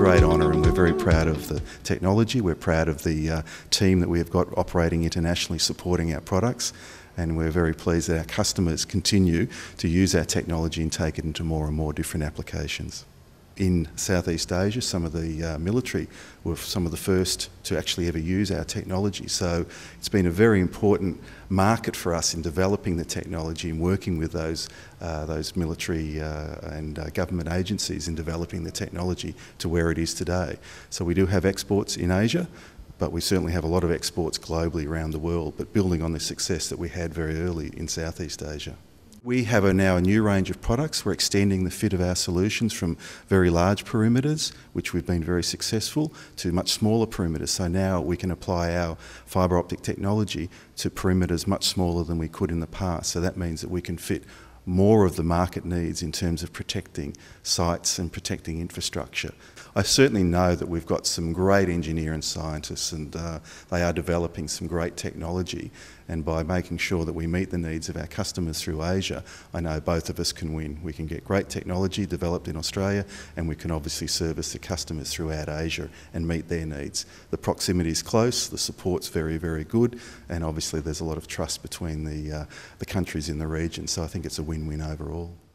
great honour and we're very proud of the technology. We're proud of the uh, team that we've got operating internationally supporting our products and we're very pleased that our customers continue to use our technology and take it into more and more different applications in Southeast Asia, some of the uh, military were some of the first to actually ever use our technology. So it's been a very important market for us in developing the technology and working with those, uh, those military uh, and uh, government agencies in developing the technology to where it is today. So we do have exports in Asia, but we certainly have a lot of exports globally around the world, but building on the success that we had very early in Southeast Asia. We have a, now a new range of products. We're extending the fit of our solutions from very large perimeters, which we've been very successful, to much smaller perimeters. So now we can apply our fibre optic technology to perimeters much smaller than we could in the past. So that means that we can fit more of the market needs in terms of protecting sites and protecting infrastructure. I certainly know that we've got some great engineers and scientists and uh, they are developing some great technology and by making sure that we meet the needs of our customers through Asia, I know both of us can win. We can get great technology developed in Australia and we can obviously service the customers throughout Asia and meet their needs. The proximity is close, the support's very, very good and obviously there's a lot of trust between the, uh, the countries in the region so I think it's a win-win overall.